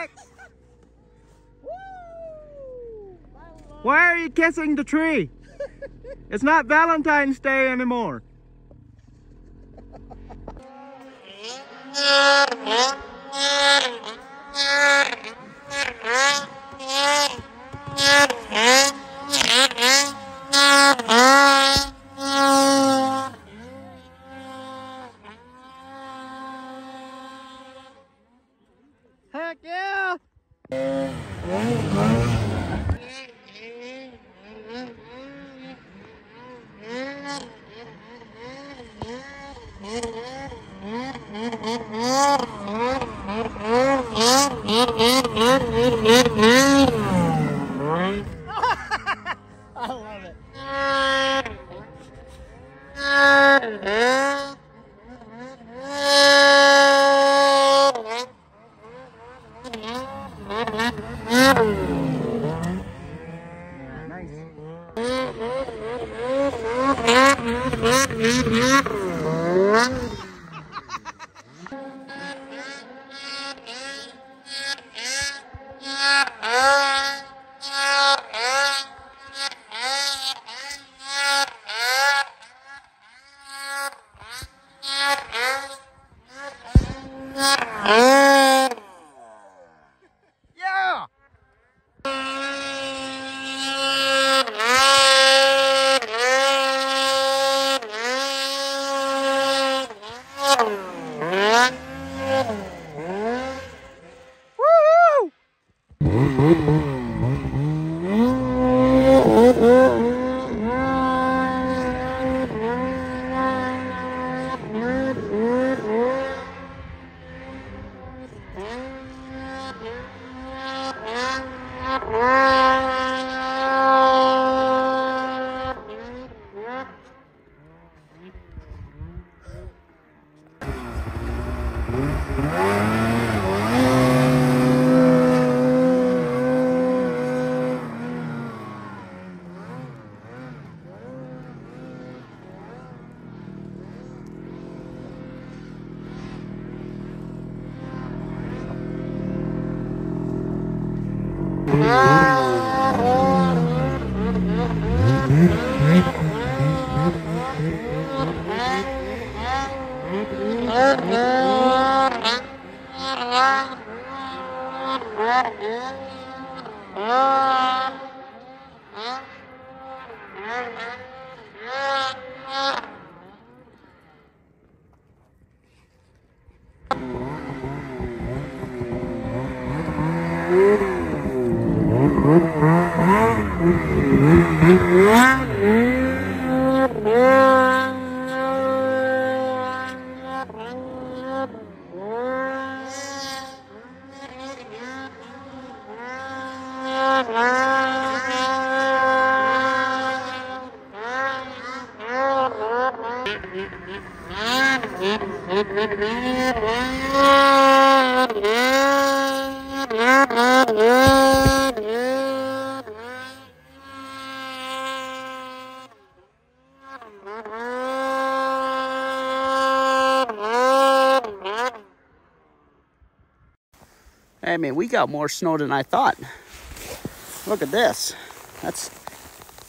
toothpicks. Why are you kissing the tree? It's not Valentine's Day anymore. Nice. Mm-hmm. I mean, we got more snow than I thought. Look at this. That's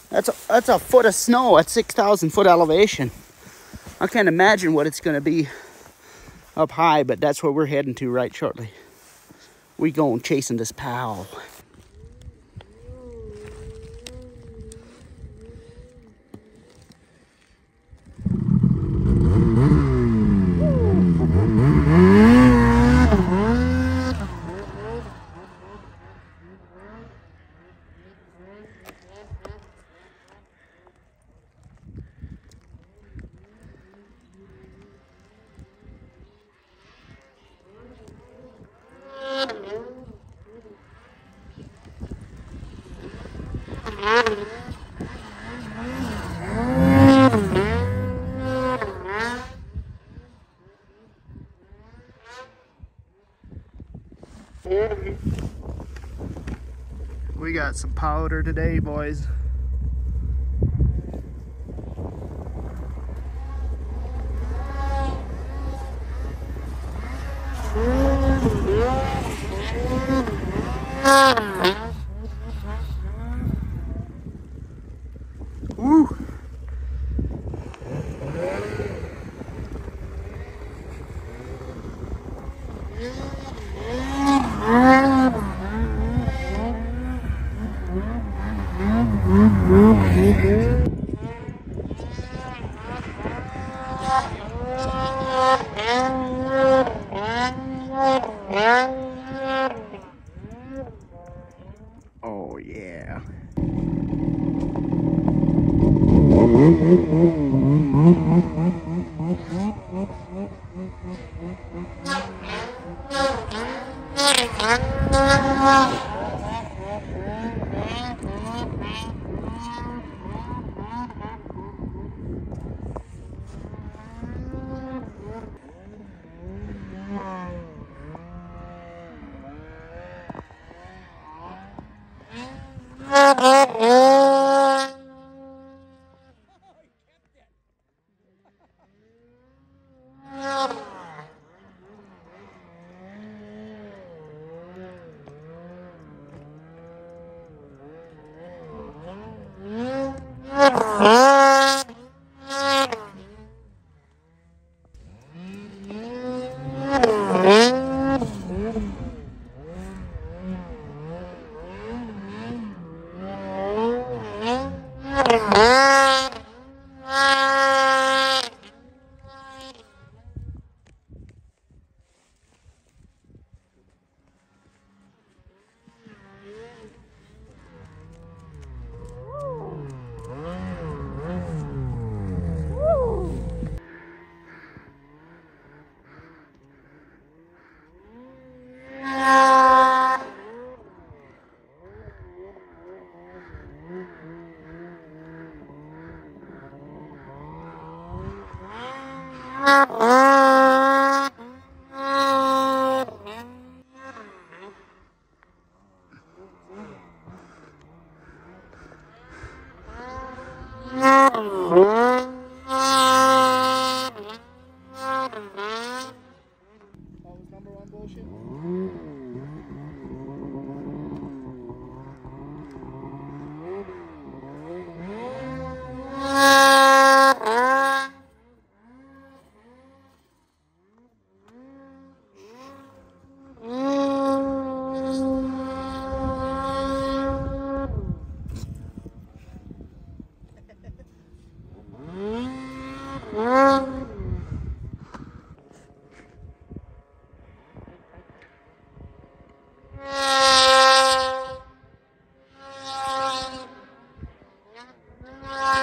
that's a, that's a foot of snow at 6,000 foot elevation. I can't imagine what it's going to be up high, but that's where we're heading to right shortly. We going chasing this pal. We got some powder today, boys. Woo! Oh Oh, my God. Ah. 啊啊。Bye.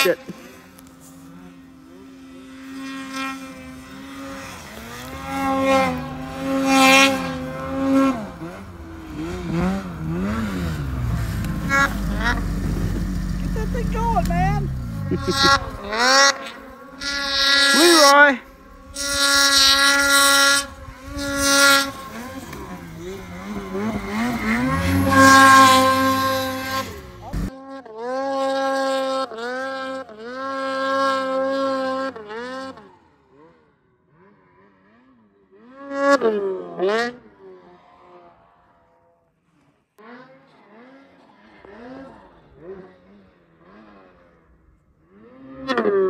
Almost biffed it. Get that thing going, man. Leroy. Oh,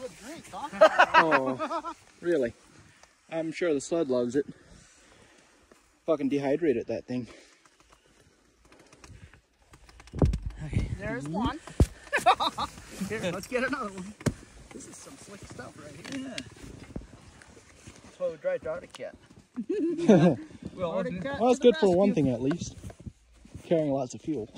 good drink, huh? Oh, really? I'm sure the sled loves it. Fucking dehydrated that thing. Okay. There's mm-hmm. one. Here, let's get another one. This is some slick stuff right here. Yeah. That's why we drive to Arctic Cat. Well, Well, it's good for one thing at least. Carrying lots of fuel.